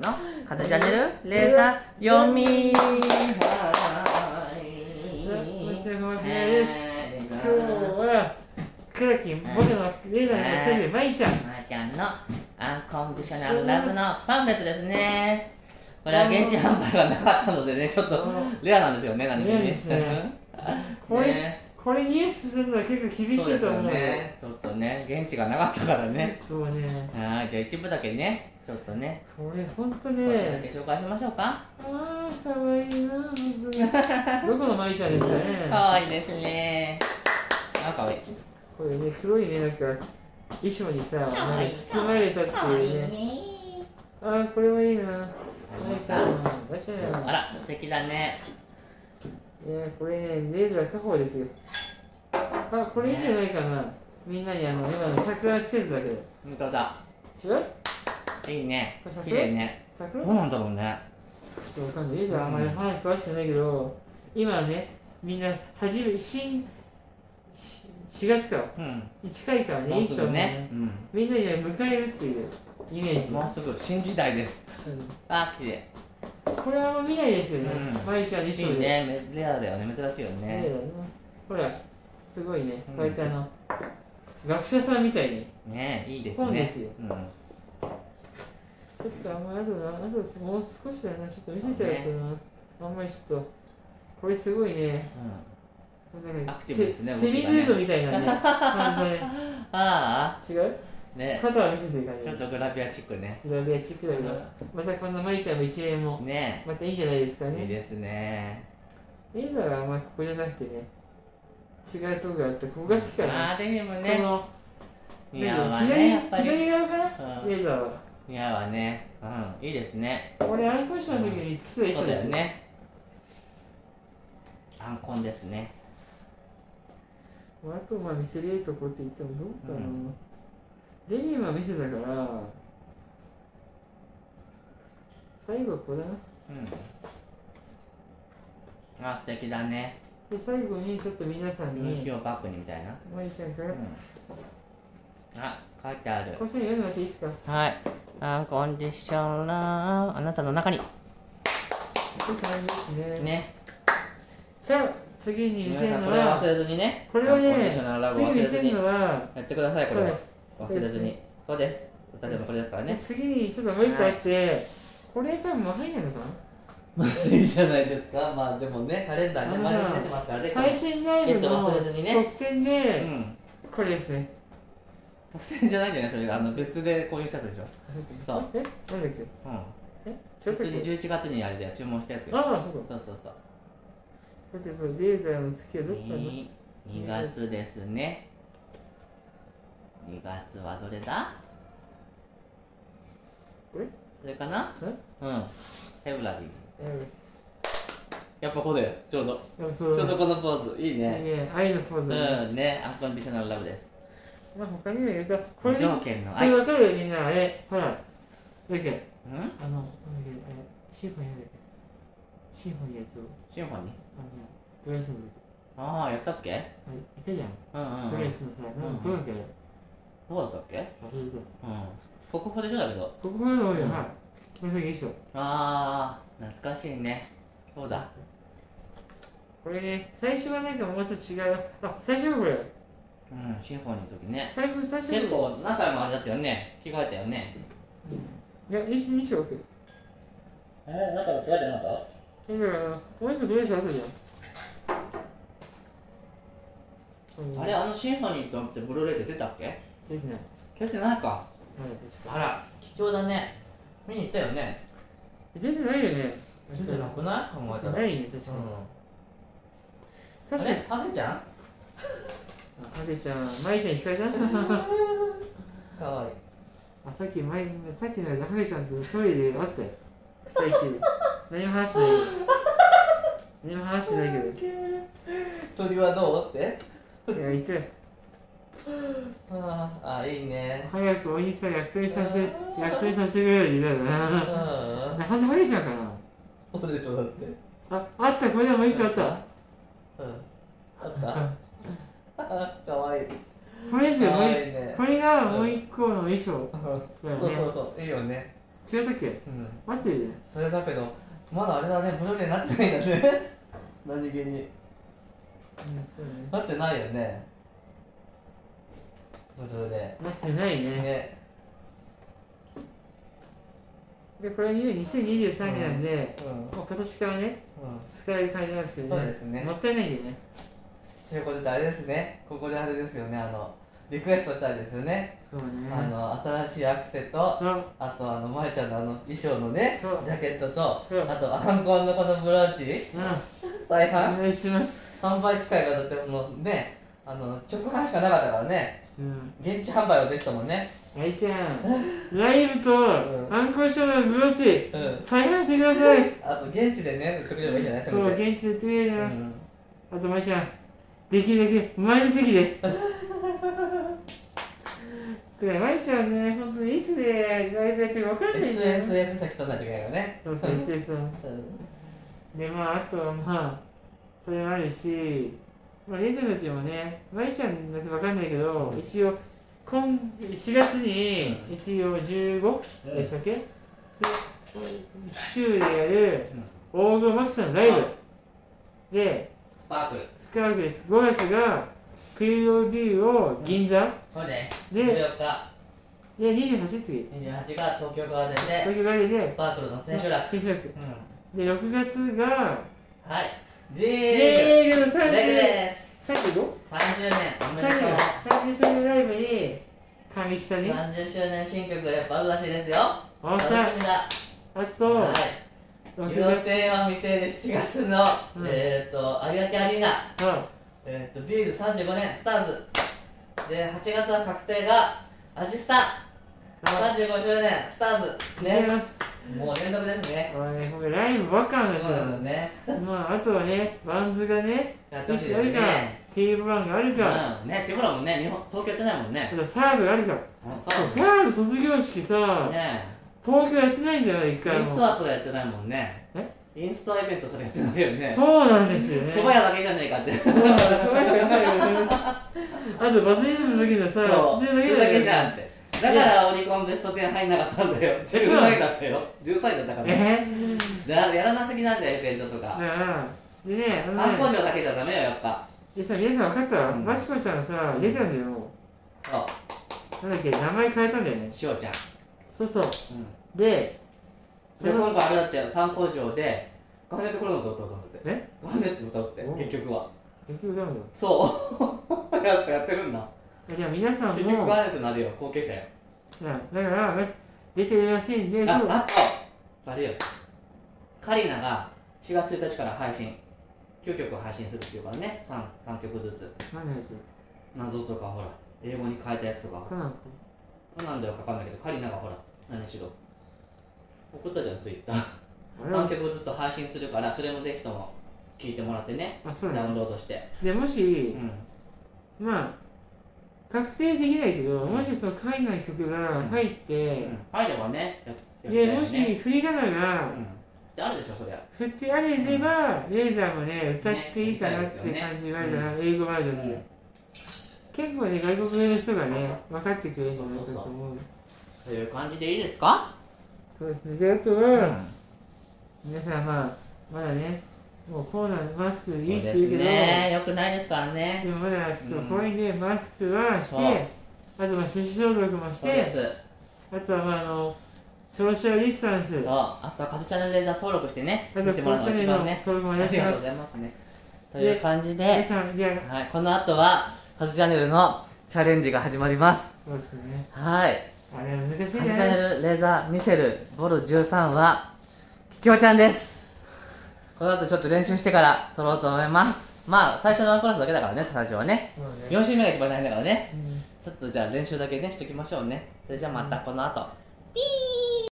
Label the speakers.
Speaker 1: ーの？かずチャンネルレーザー読みはーい
Speaker 2: こちらのまちです今日はクラキン僕のレーダーの手でまいちゃん
Speaker 1: まーちゃんのアンコンディショナルラブのパンフレットですねこれは現地販売はなかったのでねちょっとレアなんですよね何気に
Speaker 2: これ
Speaker 1: ね
Speaker 2: これ入手するのは結構厳しいと思うよ
Speaker 1: ねちょっとね現地がなかったからね
Speaker 2: そうね
Speaker 1: はいじゃあ一部だけねちょっとね。
Speaker 2: これほんとね
Speaker 1: け紹介しましょうか。
Speaker 2: あーかわいいなほんとにどこのまいちゃんですかね。
Speaker 1: かわいいですね。あかわいい。
Speaker 2: これね黒いねなんか衣装にさ包まれたっていうね。あーこれはいいな。
Speaker 1: あら素敵だね。
Speaker 2: いやこれね、レーザー確保ですよ。あ、これいいんじゃないかな。みんなにあの、今の桜の季節だけど。
Speaker 1: 本当だ。
Speaker 2: 違う？
Speaker 1: いいね。綺麗ね。
Speaker 2: 桜
Speaker 1: どうなんだろうね。
Speaker 2: ちょっとわかんない。レーザーあんまり話詳しくないけど、今ね、みんな、初め、新、し4月か。
Speaker 1: うん。
Speaker 2: に近いからね、いいと思うね
Speaker 1: ぐね。うん。
Speaker 2: みんなには迎えるっていうイメージ。
Speaker 1: もうすぐ新時代です。
Speaker 2: うん。
Speaker 1: あ綺麗。
Speaker 2: これはあんま見ないですよね。
Speaker 1: う。ん。
Speaker 2: まいちゃんの衣装で。
Speaker 1: いいね。めレアだよね。珍しいよね。
Speaker 2: レーザーね。ほら、すごいね。
Speaker 1: うん。
Speaker 2: こうやってあの、学者さんみたいに。
Speaker 1: ねいいです
Speaker 2: 本で
Speaker 1: ね
Speaker 2: すよ。
Speaker 1: うん
Speaker 2: ちょっとあんまりあとな、あともう少しだな、ちょっと見せちゃうとな、あんまりちょっと、これすごいね、なんか
Speaker 1: アクティブですね
Speaker 2: セミヌードみたいなね、感じだね。
Speaker 1: あ
Speaker 2: 違う？
Speaker 1: あね。
Speaker 2: 肩は見せてる感
Speaker 1: ちょっ
Speaker 2: じ。
Speaker 1: とグラビアチックね。
Speaker 2: グラビアチックだけど、またこんなまいちゃんの一連も、
Speaker 1: ね。
Speaker 2: またいいんじゃないですかね。
Speaker 1: いいですね。
Speaker 2: レーザーはあんまりここじゃなくてね、違うとこがあって、ここが好きかな。
Speaker 1: あーデニム
Speaker 2: こ
Speaker 1: ね
Speaker 2: の、
Speaker 1: 似合うわ
Speaker 2: 左側かな、
Speaker 1: うん。
Speaker 2: レーザーは。
Speaker 1: 似合うわね。うんいいですね。
Speaker 2: これアンコンの時に着てた
Speaker 1: そう
Speaker 2: 衣装です
Speaker 1: だよね。アンコンですね。
Speaker 2: あとまあ見せれるとこって言ってもどうかな、
Speaker 1: うん。
Speaker 2: デニムは見せたから最後はこれだな。
Speaker 1: うん。あ素敵だね。
Speaker 2: で最後にちょっと皆さん
Speaker 1: 夕
Speaker 2: に
Speaker 1: 日をバックにみたいな。
Speaker 2: マリちゃんから、
Speaker 1: うんあ書いてある。
Speaker 2: こっちに読んでいいですか？
Speaker 1: はい。アンコンディショナーあなたの中に。
Speaker 2: ね。
Speaker 1: ね。
Speaker 2: さあ次に見せるの
Speaker 1: 皆さんこれ忘
Speaker 2: は
Speaker 1: れずにね。
Speaker 2: これをね次
Speaker 1: に
Speaker 2: に見せるのは
Speaker 1: やってくださいこれは。
Speaker 2: そうです。
Speaker 1: 忘れずに。そうです。私もこれですからね。
Speaker 2: 次にちょっともう一個あって、これ多分もう入んないのか
Speaker 1: まあいいじゃないですか。まあでもねカレンダーに
Speaker 2: あの
Speaker 1: 前に出てますからね。
Speaker 2: な配信ライブ
Speaker 1: えっと
Speaker 2: の特典
Speaker 1: う
Speaker 2: で、
Speaker 1: ん。
Speaker 2: これですね
Speaker 1: 特典じゃないんじゃないそれあの別で購入したやつでしょ。そう。
Speaker 2: え？なんだっけ？
Speaker 1: うん。
Speaker 2: え？
Speaker 1: 普通に11月にあれで注文したやつよ。
Speaker 2: ああそうか。
Speaker 1: そうそうそう。
Speaker 2: だってこれレーザーの月はどっかの
Speaker 1: ？2, 2月ですね。2月はどれだ？
Speaker 2: これ
Speaker 1: それかな？
Speaker 2: え？
Speaker 1: うん。フェブラリー。
Speaker 2: え
Speaker 1: やっぱここだよちょうど。ちょうどこのポーズ。いい
Speaker 2: いい
Speaker 1: ね
Speaker 2: ね。愛のポーズね、
Speaker 1: うんね。アンコンディショナルラブです
Speaker 2: まあ他にも言うとこれ
Speaker 1: 無
Speaker 2: で
Speaker 1: 条件の愛。
Speaker 2: これ分かるよみんなえほらだっけ
Speaker 1: うん？
Speaker 2: あのなんだっけえシンフォニーだっけ？シンフォニーやつを
Speaker 1: シンフォニー？
Speaker 2: あのドレスの時。
Speaker 1: ああやったっけ？
Speaker 2: あれいたじゃん。
Speaker 1: うんうん、うん、
Speaker 2: ドレスのさなんかどうだっけあれ
Speaker 1: どうだったっけ？
Speaker 2: 忘れてた。
Speaker 1: うん。国宝でしょだけど。
Speaker 2: ここまで多い。よ
Speaker 1: うん。
Speaker 2: はいこの時衣装
Speaker 1: ああ懐かしいね。そうだ。
Speaker 2: これね最初はなんかもうちょっと違う。あ最初はこれ
Speaker 1: うんシンフォニーの時ね。
Speaker 2: 最初最初は
Speaker 1: 結構何回もあれだったよね。着替えたよね。
Speaker 2: いや衣装衣装
Speaker 1: えー、中で着替えてなかっ
Speaker 2: だからもう一個ドレスあったじゃん。
Speaker 1: たあれあのシンフォニーとってブルーレイで出たっけ？
Speaker 2: 出てない。
Speaker 1: 出てないか。あら貴重だね。見に行ったよね。
Speaker 2: 出てないよね。
Speaker 1: 出てなくない？考えたら。
Speaker 2: ないね確かに、
Speaker 1: うん。
Speaker 2: 確かに
Speaker 1: あれちゃん？
Speaker 2: あハゲちゃんマイちゃん引かれた
Speaker 1: かわいい。
Speaker 2: あさっき前さっきの間ハゲちゃんとトイレで会ったよ二人きりで。何も話してないけど。何も話してないけ
Speaker 1: 鳥はどう？って？
Speaker 2: どいやいて
Speaker 1: あーあいいね。
Speaker 2: 早くお兄さん焼き鳥させ焼き鳥させてくれるって言ったよな
Speaker 1: うん。
Speaker 2: なんでハゲちゃんかな？
Speaker 1: そうでしょだって。
Speaker 2: ああったこれでもう一個あった。
Speaker 1: うん。あった？かわい。い
Speaker 2: これですよ
Speaker 1: いいね。
Speaker 2: これがもう一個の衣装。だよね。
Speaker 1: そうそうそういいよね。
Speaker 2: 違ったっけ？
Speaker 1: うん。
Speaker 2: 待って。る
Speaker 1: それだけどまだあれだねブルーレイになってないんだね。何気に。
Speaker 2: うん。そう
Speaker 1: ってないよね。ブルーレ
Speaker 2: なってない
Speaker 1: イ
Speaker 2: ね。
Speaker 1: ね。
Speaker 2: でこれ2023年なんで、
Speaker 1: うん。
Speaker 2: もう今年からね
Speaker 1: うん。
Speaker 2: 使える感じなんですけど
Speaker 1: そうですね。
Speaker 2: もったいないんでね
Speaker 1: ということであれですね。ここであれですよね。あのリクエストしたいですよね、
Speaker 2: そうね。
Speaker 1: あの新しいアクセとあとあの舞ちゃんのあの衣装のねジャケットとあとアンコンのこのブローチ。
Speaker 2: う
Speaker 1: 再
Speaker 2: ん
Speaker 1: 販？
Speaker 2: お願いします。
Speaker 1: 販売機会がだってもうねあの直販しかなかったからね。
Speaker 2: うん。
Speaker 1: 現地販売をぜひともね。
Speaker 2: 愛ちゃん。ライブと
Speaker 1: ん。
Speaker 2: アンコールショーのブローチ
Speaker 1: うん。
Speaker 2: 再販してください。
Speaker 1: あと現地でね売ってくれればいいんじゃない？
Speaker 2: そう現地で言ってくれるな、
Speaker 1: うん。
Speaker 2: あとまいちゃんできるだけ前の席で。てかまいちゃんね本当にいつねライブやってるか分かんないん。だよね
Speaker 1: SSS 先取らないといよね。
Speaker 2: そうそうそうそう
Speaker 1: うん。
Speaker 2: でまああとはまあそれもあるしまあレンタたちもねまいちゃんのやつ分かんないけど一応今4月に一応15でしたっけ、で週でやる大黒摩季さんのライブ。で
Speaker 1: スパークル
Speaker 2: スカーフです。5月がクイロビューを銀座
Speaker 1: そうです
Speaker 2: で
Speaker 1: 14日
Speaker 2: で28次
Speaker 1: 28が東京ガーデンで
Speaker 2: 東京ガーデンで
Speaker 1: スパークルの千秋楽
Speaker 2: 千秋楽
Speaker 1: うん
Speaker 2: で6月が
Speaker 1: はい。ジー
Speaker 2: J の
Speaker 1: レグ
Speaker 2: 30
Speaker 1: です
Speaker 2: 35
Speaker 1: 30年おめでとう
Speaker 2: 30周年ライブに上北に
Speaker 1: 30周年新曲がやっぱあるらしい。ですよ楽しみだ
Speaker 2: あと
Speaker 1: はい。予
Speaker 2: 月
Speaker 1: 定は未定で7月の、
Speaker 2: うん。
Speaker 1: えっ、と有明アリーナ、
Speaker 2: あ
Speaker 1: えっとビーズ35年スターズ。で8月は確定がアジスタ。35周年スターズ。ね。もう連続ですね。
Speaker 2: おいこれライブばっかなんです
Speaker 1: そうなんですよ
Speaker 2: よ
Speaker 1: ね。
Speaker 2: まああとはねバンズがね
Speaker 1: やってほしいですね。
Speaker 2: T ブランがあるか。
Speaker 1: うん。ねピブラもね日本東京やってないもんね。
Speaker 2: サーブがあるか。
Speaker 1: あ
Speaker 2: そう
Speaker 1: そう
Speaker 2: サーブ卒業式さ
Speaker 1: ね
Speaker 2: 東京やってないんだよ一回も。
Speaker 1: インストはそれやってないもんね。
Speaker 2: え？
Speaker 1: インストイベントそれやってないよね。
Speaker 2: そうなんですよね。
Speaker 1: そば屋だけじゃねえかって。
Speaker 2: そうなんだそうなんだよねあとバズリズムの時のさ
Speaker 1: そう、そ
Speaker 2: それ
Speaker 1: れだけじ
Speaker 2: ん。
Speaker 1: ゃんって。だからオリコンベスト10入んなかったんだよ。13位だったよ。13位だったから。
Speaker 2: え？
Speaker 1: だやらなすぎなんだよ、イベントと
Speaker 2: だかでねあのね
Speaker 1: 庁だけじゃダメよ、やっぱ。
Speaker 2: でさ皆さん分かった
Speaker 1: うん。
Speaker 2: マチコちゃんさ出たんだよ。
Speaker 1: そう、
Speaker 2: なんだっけ名前変えたんだよね。
Speaker 1: しおちゃん。
Speaker 2: そうそう
Speaker 1: うん。
Speaker 2: でそ
Speaker 1: で、
Speaker 2: の
Speaker 1: 今回あれだって、観光庁で、ガーネットクローノと歌ったんだって。
Speaker 2: え？
Speaker 1: ガーネット歌うって
Speaker 2: お、
Speaker 1: 結局は。
Speaker 2: 結局ダメだ
Speaker 1: そう。やっぱやってるんだ。
Speaker 2: じゃあ皆さんも
Speaker 1: 結局ガーネットになるよ、後継者よ。
Speaker 2: だからね出てるらしいんでそう、
Speaker 1: ああと、あれよ。カリナが4月1日から配信。9曲配信するっていうからね、3, 3曲ずつ。
Speaker 2: 何のやつ？
Speaker 1: 謎とかほら英語に変えたやつとか
Speaker 2: コナン君
Speaker 1: なんだよかかんないけどカリナがほら何しろ送ったじゃんツイッター。
Speaker 2: あれは。
Speaker 1: 3曲ずつ配信するからそれもぜひとも聞いてもらってね。
Speaker 2: あそうね
Speaker 1: ダウンロードして。
Speaker 2: でも
Speaker 1: う
Speaker 2: し
Speaker 1: ん。
Speaker 2: まあ確定できないけど、
Speaker 1: うん。
Speaker 2: もしその海外曲が入って、
Speaker 1: 入ればね
Speaker 2: で
Speaker 1: ね
Speaker 2: し振り仮名が
Speaker 1: あるでしょそりゃ。
Speaker 2: 振ってあれば、レーザーもね歌っていいかなって
Speaker 1: ね
Speaker 2: 感じがあるから、英語バージョンで、結構ね外国の人がね分かってくれるんじゃないかと思う
Speaker 1: という感じでいいですか？
Speaker 2: そうですねであとは、皆さんまあまだねもうコーナーマスクいいって
Speaker 1: です
Speaker 2: 言うけど
Speaker 1: ね。よくないですから
Speaker 2: で
Speaker 1: ね
Speaker 2: もまだちょっと怖いんで、マスクはし
Speaker 1: そう。
Speaker 2: てあとまあ手指消毒もしてあとはまああのソーシャルディスタンス。
Speaker 1: そう。あとはカズチャンネルレーザー登録してね見てもらうのが一番ね。
Speaker 2: 登録もお願いします。
Speaker 1: ありがとうございますね。という感じ
Speaker 2: 皆
Speaker 1: ではい、この後はカズチャンネルのチャレンジが始まります。
Speaker 2: そうですね。
Speaker 1: はい
Speaker 2: あれは難しい
Speaker 1: カズチャンネ
Speaker 2: ね
Speaker 1: ルレーザーミセルボル13はキキョウちゃんです。この後ちょっと練習してから撮ろうと思います。まあ最初のワンクラスだけだからね最初はね。
Speaker 2: ね。
Speaker 1: 4週目が一番大変だからね。
Speaker 2: うん。
Speaker 1: ちょっとじゃあ練習だけねしときましょうね。それじゃあまたこの後